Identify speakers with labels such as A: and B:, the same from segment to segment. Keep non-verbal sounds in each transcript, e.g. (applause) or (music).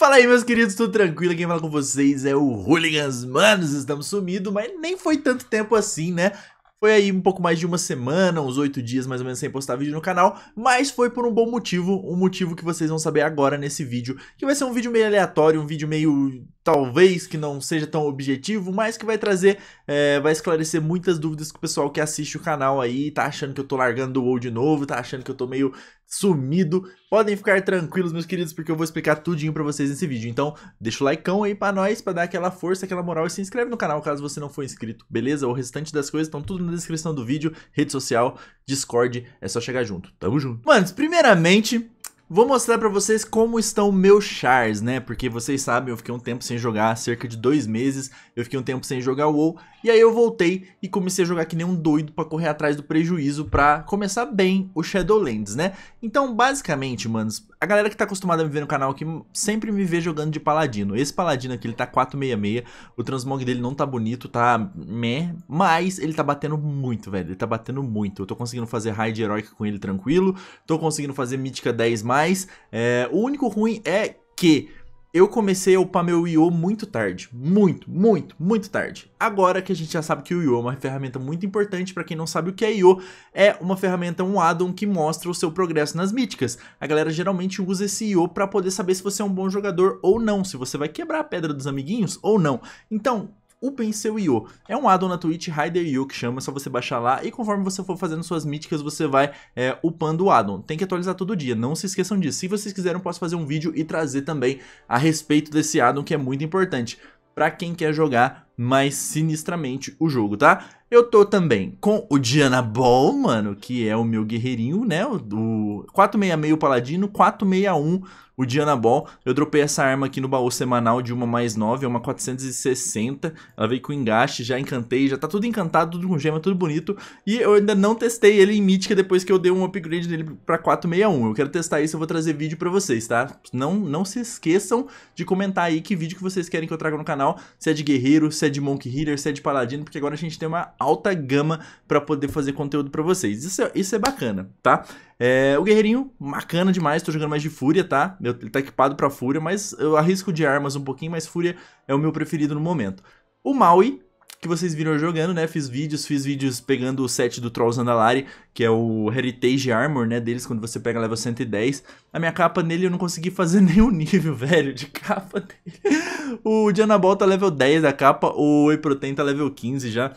A: Fala aí, meus queridos, tudo tranquilo? Quem fala com vocês é o Hooligans. Manos, estamos sumidos, mas nem foi tanto tempo assim, né? Foi aí um pouco mais de uma semana, uns oito dias mais ou menos sem postar vídeo no canal, mas foi por um bom motivo, um motivo que vocês vão saber agora nesse vídeo, que vai ser um vídeo meio aleatório, um vídeo meio, talvez, que não seja tão objetivo, mas que vai trazer, é, vai esclarecer muitas dúvidas que o pessoal que assiste o canal aí tá achando que eu tô largando o WoW de novo, tá achando que eu tô meio sumido. Podem ficar tranquilos, meus queridos, porque eu vou explicar tudinho pra vocês nesse vídeo. Então, deixa o like aí pra nós, pra dar aquela força, aquela moral e se inscreve no canal caso você não for inscrito, beleza? O restante das coisas estão tudo na descrição do vídeo, rede social, Discord, é só chegar junto. Tamo junto. Manos, primeiramente, Vou mostrar pra vocês como estão meus chars, né? Porque vocês sabem, eu fiquei um tempo sem jogar, cerca de dois meses, eu fiquei um tempo sem jogar o WoW, e aí eu voltei e comecei a jogar que nem um doido pra correr atrás do prejuízo pra começar bem o Shadowlands, né? Então, basicamente, manos, a galera que tá acostumada a me ver no canal aqui sempre me vê jogando de paladino. Esse paladino aqui, ele tá 466, o transmog dele não tá bonito, tá meh, mas ele tá batendo muito, velho, ele tá batendo muito. Eu tô conseguindo fazer raid heróica com ele tranquilo, tô conseguindo fazer mítica 10+, mais, mas é, o único ruim é que eu comecei a upar meu Io muito tarde. Muito, muito, muito tarde. Agora que a gente já sabe que o Io é uma ferramenta muito importante, para quem não sabe o que é Io, é uma ferramenta, um addon que mostra o seu progresso nas míticas. A galera geralmente usa esse Io para poder saber se você é um bom jogador ou não, se você vai quebrar a pedra dos amiguinhos ou não. Então, upem seu Io. É um addon na Twitch, Rider Io, que chama, é só você baixar lá e conforme você for fazendo suas míticas, você vai é, upando o addon. Tem que atualizar todo dia, não se esqueçam disso. Se vocês quiserem, eu posso fazer um vídeo e trazer também a respeito desse addon, que é muito importante para quem quer jogar mais sinistramente o jogo, tá? Eu tô também com o Diana Ball, mano, que é o meu guerreirinho, né? O, o 466 Paladino, 461 o Diana Ball. Eu dropei essa arma aqui no baú semanal de uma mais 9, é uma 460. Ela veio com engaste, já encantei, já tá tudo encantado, tudo com gema, tudo bonito. E eu ainda não testei ele em Mítica depois que eu dei um upgrade nele pra 461. Eu quero testar isso, eu vou trazer vídeo pra vocês, tá? Não, não se esqueçam de comentar aí que vídeo que vocês querem que eu traga no canal. Se é de guerreiro, se é de Monk Healer, se é de paladino, porque agora a gente tem uma alta gama pra poder fazer conteúdo pra vocês. Isso é, isso é bacana, tá? É, o guerreirinho, bacana demais, tô jogando mais de fúria, tá? Ele tá equipado pra fúria, mas eu arrisco de armas um pouquinho, mas fúria é o meu preferido no momento. O Maui, que vocês viram eu jogando, né? Fiz vídeos, fiz vídeos pegando o set do Trolls Andalari, que é o Heritage Armor, né? Deles, quando você pega level 110. A minha capa nele eu não consegui fazer (laughs) nenhum nível, velho, de capa dele. O Dianabol tá level 10 da capa, o Whey Protein tá level 15 já.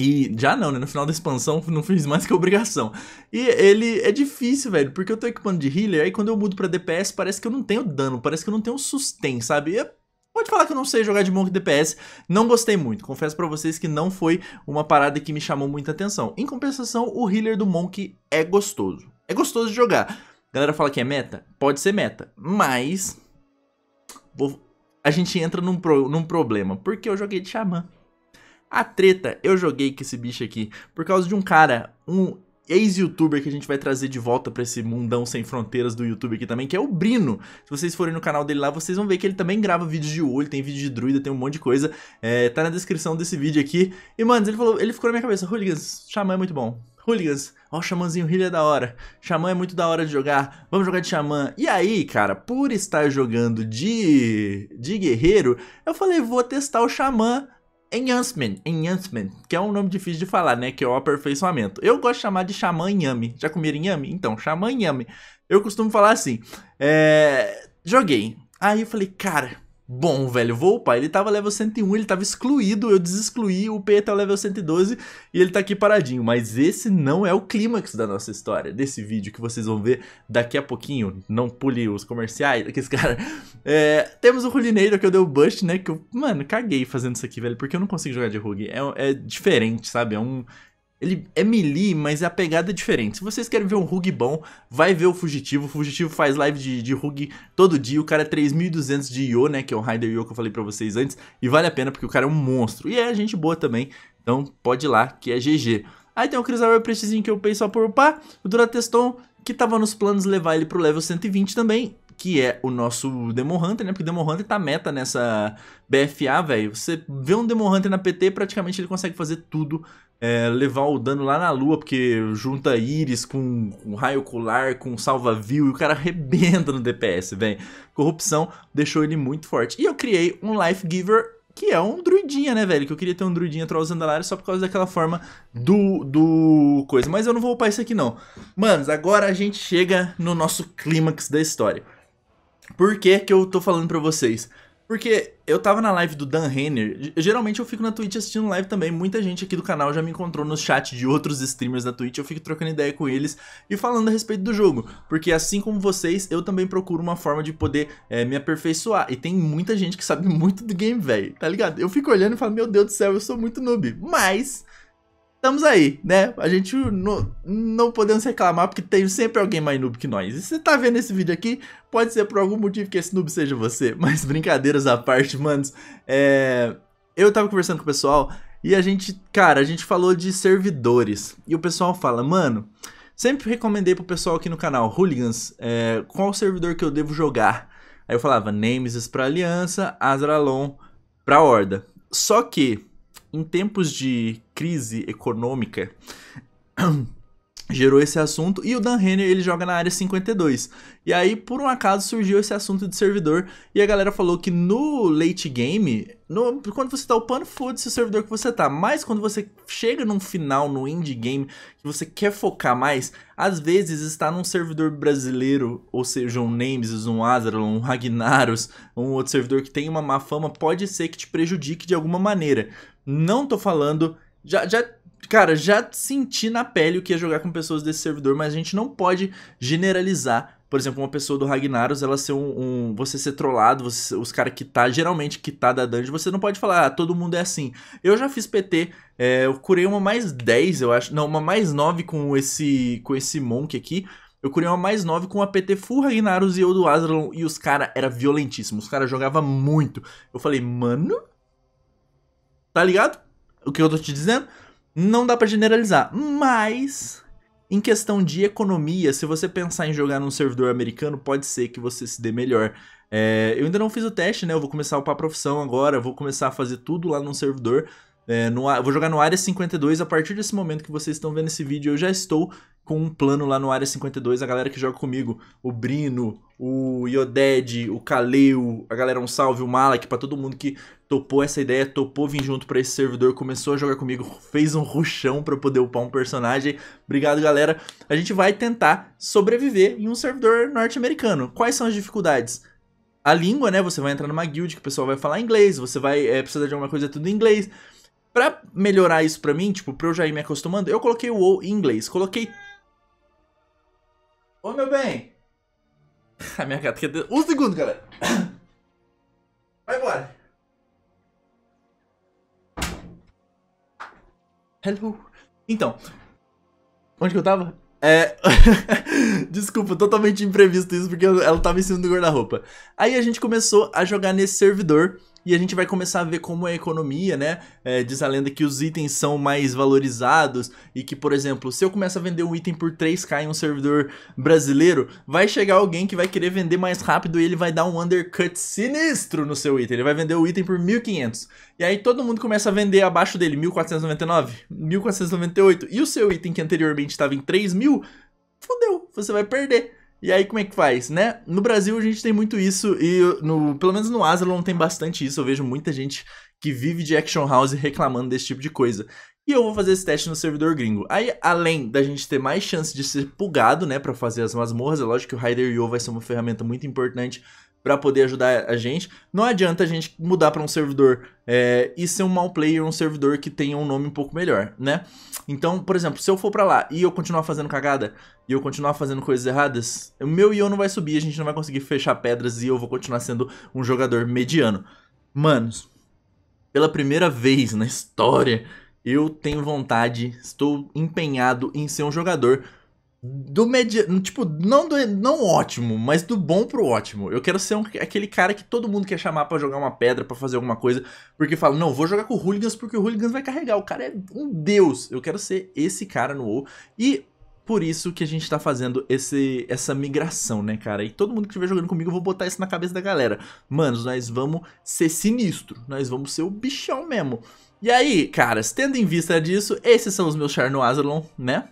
A: E já não, né? No final da expansão não fiz mais que obrigação. E ele é difícil, velho, porque eu tô equipando de healer, aí quando eu mudo pra DPS parece que eu não tenho dano, parece que eu não tenho sustain, sabe? E pode falar que eu não sei jogar de Monk DPS, não gostei muito. Confesso pra vocês que não foi uma parada que me chamou muita atenção. Em compensação, o healer do Monk é gostoso. É gostoso de jogar. A galera fala que é meta? Pode ser meta, mas... A gente entra num, pro... num problema, porque eu joguei de Xamã. A treta, eu joguei com esse bicho aqui por causa de um cara, um ex-youtuber que a gente vai trazer de volta pra esse mundão sem fronteiras do YouTube aqui também, que é o Brino. Se vocês forem no canal dele lá, vocês vão ver que ele também grava vídeos de olho, tem vídeo de druida, tem um monte de coisa. É, tá na descrição desse vídeo aqui. E, mano, ele falou, ele ficou na minha cabeça, Hooligans, Xamã é muito bom. Hooligans, ó, o Xamãzinho Healer é da hora. Xamã é muito da hora de jogar, vamos jogar de Xamã. E aí, cara, por estar jogando de, de guerreiro, eu falei, vou testar o Xamã Enhancement, Enhancement, que é um nome difícil de falar, né? Que é o aperfeiçoamento. Eu gosto de chamar de Xamã Inhame. Já comeram inhame? Então, Xamã Inhame. Eu costumo falar assim. É... Joguei. Aí eu falei, cara, bom, velho, vou upar. Ele tava level 101, ele tava excluído, eu desexcluí, o P o level 112 e ele tá aqui paradinho. Mas esse não é o clímax da nossa história, desse vídeo que vocês vão ver daqui a pouquinho. Não pule os comerciais, (laughs) aqueles caras. É, temos o Rulineiro que eu dei o bust, né, que eu, mano, caguei fazendo isso aqui, velho, porque eu não consigo jogar de Rug. É, é diferente, sabe? É um... Ele é melee, mas a pegada é diferente. Se vocês querem ver um Rug bom, vai ver o Fugitivo. O Fugitivo faz live de, de Rug todo dia. O cara é 3.200 de Io, né? Que é o Rider Io que eu falei pra vocês antes. E vale a pena porque o cara é um monstro. E é gente boa também. Então pode ir lá, que é GG. Aí tem o Crisauer Precisinho que eu pei só por upar. O Durateston, que tava nos planos levar ele pro level 120 também que é o nosso Demon Hunter, né? Porque Demon Hunter tá meta nessa BFA, velho. Você vê um Demon Hunter na PT, praticamente ele consegue fazer tudo. É, levar o dano lá na lua, porque junta íris com, com raio ocular, com salva-viu, e o cara (laughs) arrebenta no DPS, velho. Corrupção deixou ele muito forte. E eu criei um Life Giver que é um druidinha, né, velho? Que eu queria ter um druidinha Troll Zandalari só por causa daquela forma do, do coisa. Mas eu não vou upar isso aqui, não. Manos, agora a gente chega no nosso clímax da história. Por que que eu tô falando pra vocês? Porque eu tava na live do Dan Renner, geralmente eu fico na Twitch assistindo live também, muita gente aqui do canal já me encontrou no chat de outros streamers da Twitch, eu fico trocando ideia com eles e falando a respeito do jogo, porque assim como vocês, eu também procuro uma forma de poder é, me aperfeiçoar, e tem muita gente que sabe (laughs) muito do game, velho, tá ligado? Eu fico olhando e falo, meu Deus do céu, eu sou muito noob, mas estamos aí, né? A gente não, não podemos reclamar porque tem sempre alguém mais noob que nós. E se você tá vendo esse vídeo aqui, pode ser por algum motivo que esse noob seja você. (laughs) Mas brincadeiras à parte, manos. É... Eu tava conversando com o pessoal e a gente, cara, a gente falou de servidores. E o pessoal fala, mano, sempre recomendei pro pessoal aqui no canal, Hooligans, é, qual servidor que eu devo jogar? Aí eu falava, Nemesis pra Aliança, Azralon pra Horda. Só que em tempos de crise econômica, (clears throat) gerou esse assunto e o Dan Renner ele joga na área 52. E aí, por um acaso, surgiu esse assunto de servidor e a galera falou que no late game, no, quando você tá upando, foda-se o servidor que você tá. Mas quando você chega num final, no indie game, que você quer focar mais, às vezes está num servidor brasileiro, ou seja, um Nemesis, um Azrael, um Ragnaros, um outro servidor que tem uma má fama, pode ser que te prejudique de alguma maneira. Não tô falando. Já, já Cara, já senti na pele o que é jogar com pessoas desse servidor, mas a gente não pode generalizar. Por exemplo, uma pessoa do Ragnaros, ela ser um. um você ser trollado, você, os caras que tá, geralmente que tá da dungeon, você não pode falar, ah, todo mundo é assim. Eu já fiz PT, é, eu curei uma mais 10, eu acho. Não, uma mais 9 com esse, com esse Monk aqui. Eu curei uma mais 9 com a PT Full Ragnaros e eu do Aslan, e os caras era violentíssimo. Os caras jogavam muito. Eu falei, mano. Tá ligado? O que eu tô te dizendo? Não dá para generalizar, mas em questão de economia, se você pensar em jogar num servidor americano, pode ser que você se dê melhor. É, eu ainda não fiz o teste, né? Eu vou começar a upar profissão agora, vou começar a fazer tudo lá num servidor. É, no, vou jogar no Área 52. A partir desse momento que vocês estão vendo esse vídeo, eu já estou com um plano lá no Área 52. A galera que joga comigo, o Brino, o Ioded, o Kaleu, a galera um salve, o Malak, para todo mundo que topou essa ideia, topou vir junto para esse servidor, começou a jogar comigo, fez um ruchão para poder upar um personagem. Obrigado, galera. A gente vai tentar sobreviver em um servidor norte-americano. Quais são as dificuldades? A língua, né? Você vai entrar numa guild que o pessoal vai falar inglês, você vai é, precisar de alguma coisa tudo em inglês. Pra melhorar isso pra mim, tipo, pra eu já ir me acostumando, eu coloquei o WoW em inglês. Coloquei... Ô, meu bem! (laughs) A minha gata quer... Um segundo, galera. (coughs) Vai embora. Hello. Então, onde que eu tava? É. (laughs) Desculpa, totalmente imprevisto isso, porque ela tava em cima do guarda-roupa. Aí a gente começou a jogar nesse servidor e a gente vai começar a ver como é a economia, né? É, diz a lenda que os itens são mais valorizados e que, por exemplo, se eu começar a vender um item por 3k em um servidor brasileiro, vai chegar alguém que vai querer vender mais rápido e ele vai dar um undercut sinistro no seu item. Ele vai vender o item por 1500. E aí todo mundo começa a vender abaixo dele 1499, 1498 e o seu item que anteriormente estava em 3000, fodeu, você vai perder. E aí como é que faz, né? No Brasil a gente tem muito isso e no, pelo menos no Asylum tem bastante isso. Eu vejo muita gente que vive de Action House reclamando desse tipo de coisa. E eu vou fazer esse teste no servidor gringo. Aí, além da gente ter mais chance de ser pugado, né, para fazer as masmorras, é lógico que o Hider.io vai ser uma ferramenta muito importante para poder ajudar a gente. Não adianta a gente mudar para um servidor é, e ser um mal player, um servidor que tenha um nome um pouco melhor, né? Então, por exemplo, se eu for para lá e eu continuar fazendo cagada e eu continuar fazendo coisas erradas, o meu IO não vai subir, a gente não vai conseguir fechar pedras e eu vou continuar sendo um jogador mediano. Manos, pela primeira vez na história, eu tenho vontade, estou empenhado em ser um jogador do mediano, tipo, não do não ótimo, mas do bom pro ótimo. Eu quero ser um, aquele cara que todo mundo quer chamar para jogar uma pedra, para fazer alguma coisa, porque fala, não, vou jogar com o Hooligans porque o Hooligans vai carregar. O cara é um deus. Eu quero ser esse cara no WoW. E por isso que a gente tá fazendo esse, essa migração, né, cara? E todo mundo que estiver jogando comigo, eu vou botar isso na cabeça da galera. Manos, nós vamos ser sinistro. Nós vamos ser o bichão mesmo. E aí, caras, tendo em vista disso, esses são os meus Azalon, né?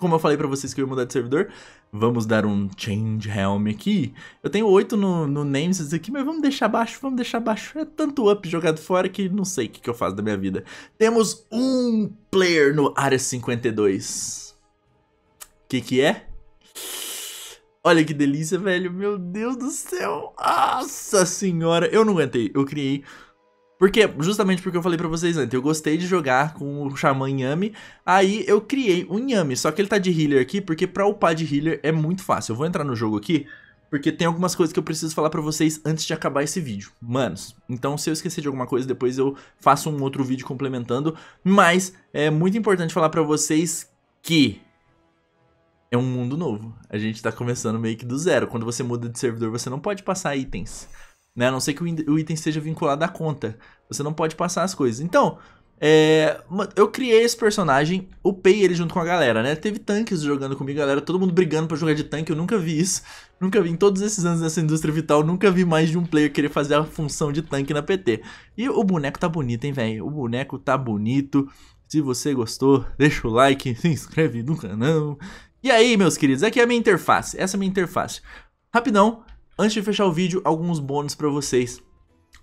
A: Como eu falei pra vocês que eu ia mudar de servidor, vamos dar um Change Helm aqui. Eu tenho 8 no, no Nemesis aqui, mas vamos deixar baixo, vamos deixar baixo. É tanto up jogado fora que não sei o que, que eu faço da minha vida. Temos um player no Área 52 que que é? Olha que delícia, velho. Meu Deus do céu. Nossa senhora. Eu não aguentei. Eu criei... Porque, justamente porque eu falei pra vocês antes, eu gostei de jogar com o Xamã Yami, aí eu criei um Yami, só que ele tá de healer aqui, porque pra upar de healer é muito fácil. Eu vou entrar no jogo aqui, porque tem algumas coisas que eu preciso falar pra vocês antes de acabar esse vídeo. Manos, então se eu esquecer de alguma coisa, depois eu faço um outro vídeo complementando, mas é muito importante falar pra vocês que é um mundo novo. A gente tá começando meio que do zero. Quando você muda de servidor, você não pode passar itens. Né? A não ser que o item esteja vinculado à conta. Você não pode passar as coisas. Então, é, eu criei esse personagem, upei ele junto com a galera, né? Teve tanques jogando comigo, galera, todo mundo brigando pra jogar de tanque, eu nunca vi isso. Nunca vi, em todos esses anos nessa indústria vital, nunca vi mais de um player querer fazer a função de tanque na PT. E o boneco tá bonito, hein, velho? O boneco tá bonito. Se você gostou, deixa o like, (laughs) se inscreve no canal. E aí, meus queridos, aqui é a minha interface, essa é a minha interface. Rapidão, antes de fechar o vídeo, alguns bônus pra vocês.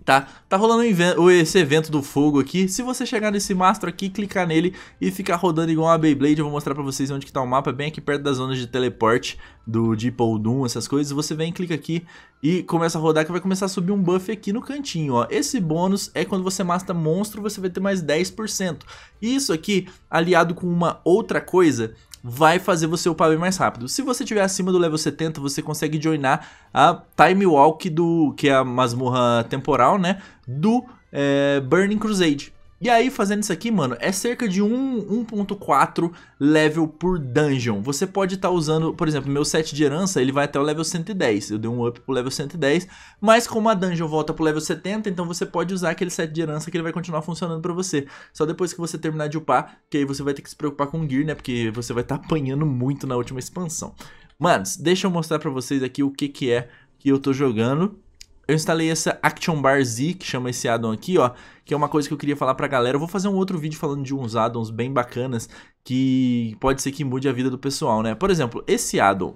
A: Tá, tá rolando esse evento do fogo aqui, se você chegar nesse mastro aqui, clicar nele e ficar rodando igual uma Beyblade, eu vou mostrar pra vocês onde que tá o mapa, bem aqui perto das zonas de teleporte do Deep Doom, essas coisas, você vem, clica aqui e começa a rodar que vai começar a subir um buff aqui no cantinho, ó. Esse bônus é quando você mata monstro, você vai ter mais 10%. Isso aqui, aliado com uma outra coisa, vai fazer você upar bem mais rápido. Se você estiver acima do level 70, você consegue joinar a Time Walk do, que é a masmorra temporal, né, do é, Burning Crusade. E aí, fazendo isso aqui, mano, é cerca de 1.4 level por dungeon. Você pode estar tá usando, por exemplo, meu set de herança, ele vai até o level 110. Eu dei um up pro level 110, mas como a dungeon volta pro level 70, então você pode usar aquele set de herança que ele vai continuar funcionando pra você. Só depois que você terminar de upar, que aí você vai ter que se preocupar com gear, né? Porque você vai estar tá apanhando muito na última expansão. Manos, deixa eu mostrar pra vocês aqui o que que é que eu tô jogando eu instalei essa Action Bar Z, que chama esse addon aqui, ó, que é uma coisa que eu queria falar pra galera. Eu vou fazer um outro vídeo falando de uns addons bem bacanas que pode ser que mude a vida do pessoal, né? Por exemplo, esse addon,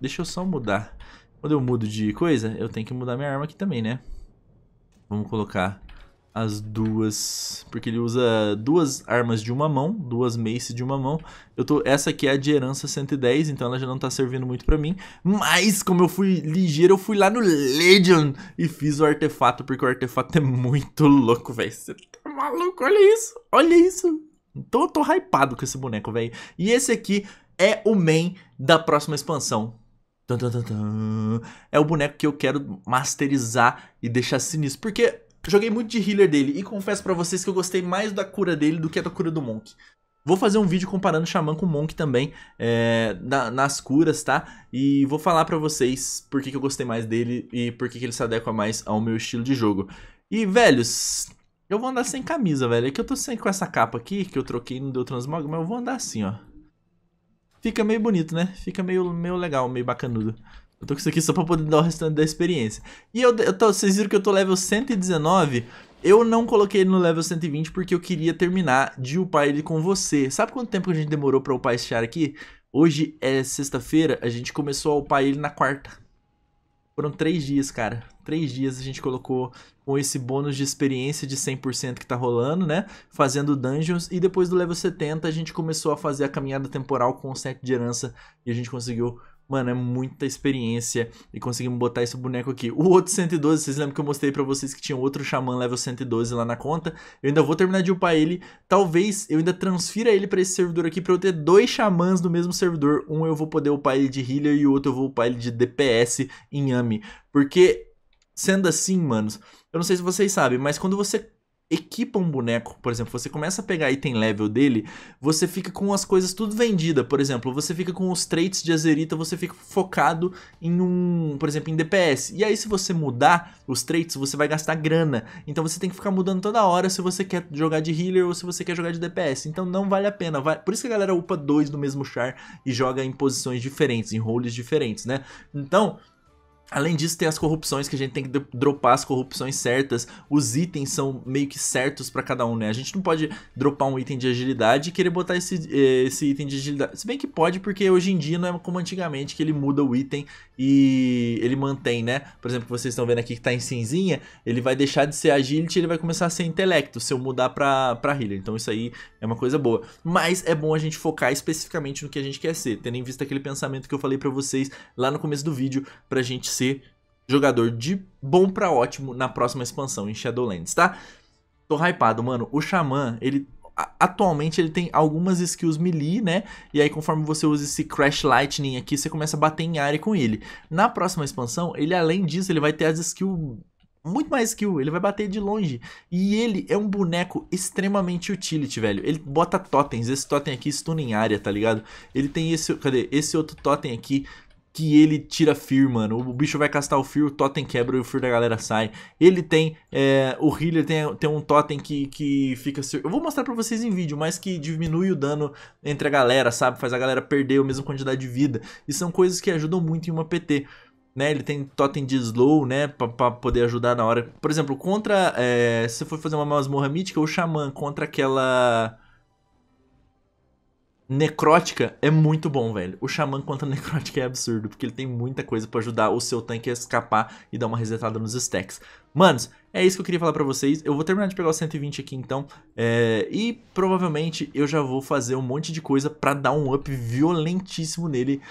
A: deixa eu só mudar. Quando eu mudo de coisa, eu tenho que mudar minha arma aqui também, né? Vamos colocar as duas, porque ele usa duas armas de uma mão, duas mace de uma mão. Eu tô, essa aqui é a de herança 110, então ela já não tá servindo muito pra mim, mas como eu fui ligeiro, eu fui lá no Legion e fiz o artefato, porque o artefato é muito louco, velho. Você tá maluco? Olha isso. Olha isso. Então eu tô hypado com esse boneco, velho. E esse aqui é o main da próxima expansão. É o boneco que eu quero masterizar e deixar sinistro, porque Joguei muito de healer dele e confesso pra vocês que eu gostei mais da cura dele do que da cura do Monk. Vou fazer um vídeo comparando o Xamã com o Monk também, é, na, nas curas, tá? E vou falar pra vocês por que, que eu gostei mais dele e por que, que ele se adequa mais ao meu estilo de jogo. E, velhos, eu vou andar sem camisa, velho. É que eu tô sem com essa capa aqui, que eu troquei no Deu Transmog, mas eu vou andar assim, ó. Fica meio bonito, né? Fica meio, meio legal, meio bacanudo. Eu tô com isso aqui só pra poder dar o restante da experiência. E eu, eu tô, vocês viram que eu tô level 119. Eu não coloquei ele no level 120 porque eu queria terminar de upar ele com você. Sabe quanto tempo a gente demorou pra upar esse char aqui? Hoje é sexta-feira, a gente começou a upar ele na quarta. Foram três dias, cara. Três dias a gente colocou com esse bônus de experiência de 100% que tá rolando, né? Fazendo dungeons. E depois do level 70 a gente começou a fazer a caminhada temporal com o set de herança. E a gente conseguiu Mano, é muita experiência e conseguimos botar esse boneco aqui. O outro 112, vocês lembram que eu mostrei pra vocês que tinha outro Xamã level 112 lá na conta? Eu ainda vou terminar de upar ele. Talvez eu ainda transfira ele pra esse servidor aqui pra eu ter dois Xamãs no mesmo servidor. Um eu vou poder upar ele de healer e o outro eu vou upar ele de DPS em Yami. Porque, sendo assim, manos, eu não sei se vocês sabem, mas quando você equipa um boneco, por exemplo, você começa a pegar item level dele, você fica com as coisas tudo vendida, por exemplo, você fica com os traits de Azerita, você fica focado em um, por exemplo, em DPS. E aí se você mudar os traits, você vai gastar grana. Então você tem que ficar mudando toda hora se você quer jogar de healer ou se você quer jogar de DPS. Então não vale a pena. Vai... Por isso que a galera upa dois do mesmo char e joga em posições diferentes, em roles diferentes, né? Então, Além disso, tem as corrupções que a gente tem que dropar as corrupções certas. Os itens são meio que certos para cada um, né? A gente não pode dropar um item de agilidade e querer botar esse, eh, esse item de agilidade. Se bem que pode, porque hoje em dia não é como antigamente, que ele muda o item e ele mantém, né? Por exemplo, vocês estão vendo aqui que tá em cinzinha, ele vai deixar de ser agility e ele vai começar a ser intelecto se eu mudar pra, pra healer. Então isso aí é uma coisa boa. Mas é bom a gente focar especificamente no que a gente quer ser, tendo em vista aquele pensamento que eu falei pra vocês lá no começo do vídeo, pra gente ser jogador de bom pra ótimo na próxima expansão em Shadowlands, tá? Tô hypado, mano. O Xamã, ele atualmente ele tem algumas skills melee, né? E aí conforme você usa esse Crash Lightning aqui, você começa a bater em área com ele. Na próxima expansão, ele além disso, ele vai ter as skills muito mais skill, ele vai bater de longe. E ele é um boneco extremamente utility, velho. Ele bota totens, esse totem aqui stun em área, tá ligado? Ele tem esse, cadê? Esse outro totem aqui que ele tira Fear, mano. O bicho vai castar o Fear, o totem quebra e o Fear da galera sai. Ele tem, é, o Healer tem, tem um totem que, que fica... Eu vou mostrar pra vocês em vídeo, mas que diminui o dano entre a galera, sabe? Faz a galera perder a mesma quantidade de vida. E são coisas que ajudam muito em uma PT. Né, ele tem totem de slow, né, pra, pra, poder ajudar na hora. Por exemplo, contra, é, se você for fazer uma masmorra mítica, o Xamã contra aquela Necrótica é muito bom, velho. O Xamã contra Necrótica é absurdo, porque ele tem muita coisa para ajudar o seu tanque a escapar e dar uma resetada nos stacks. Manos, é isso que eu queria falar pra vocês. Eu vou terminar de pegar o 120 aqui então, é... e provavelmente eu já vou fazer um monte de coisa pra dar um up violentíssimo nele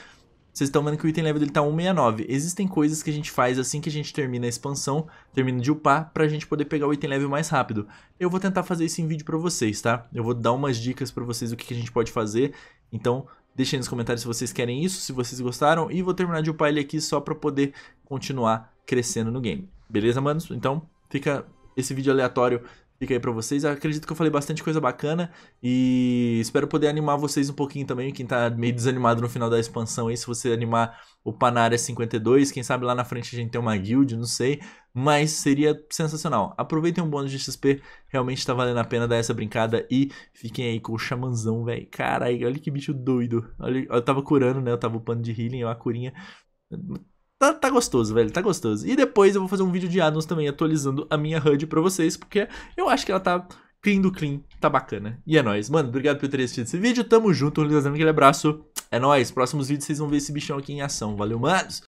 A: vocês estão vendo que o item level dele tá 169. Existem coisas que a gente faz assim que a gente termina a expansão, termina de upar, pra gente poder pegar o item level mais rápido. Eu vou tentar fazer isso em vídeo pra vocês, tá? Eu vou dar umas dicas pra vocês do que a gente pode fazer. Então, deixem nos comentários se vocês querem isso, se vocês gostaram. E vou terminar de upar ele aqui só pra poder continuar crescendo no game. Beleza, manos? Então, fica esse vídeo aleatório Fica aí pra vocês. Eu acredito que eu falei bastante coisa bacana e espero poder animar vocês um pouquinho também. Quem tá meio desanimado no final da expansão aí, se você animar o Panária 52, quem sabe lá na frente a gente tem uma guild, não sei. Mas seria sensacional. Aproveitem um bônus de XP, realmente tá valendo a pena dar essa brincada e fiquem aí com o chamanzão, velho. Caralho, olha que bicho doido. Olha, eu tava curando, né? Eu tava upando de healing, uma curinha. Tá, tá gostoso, velho, tá gostoso. E depois eu vou fazer um vídeo de addons também atualizando a minha HUD pra vocês, porque eu acho que ela tá clean do clean, tá bacana. E é nóis. Mano, obrigado por ter assistido esse vídeo, tamo junto, um aquele abraço. É nóis, próximos vídeos vocês vão ver esse bichão aqui em ação. Valeu, manos!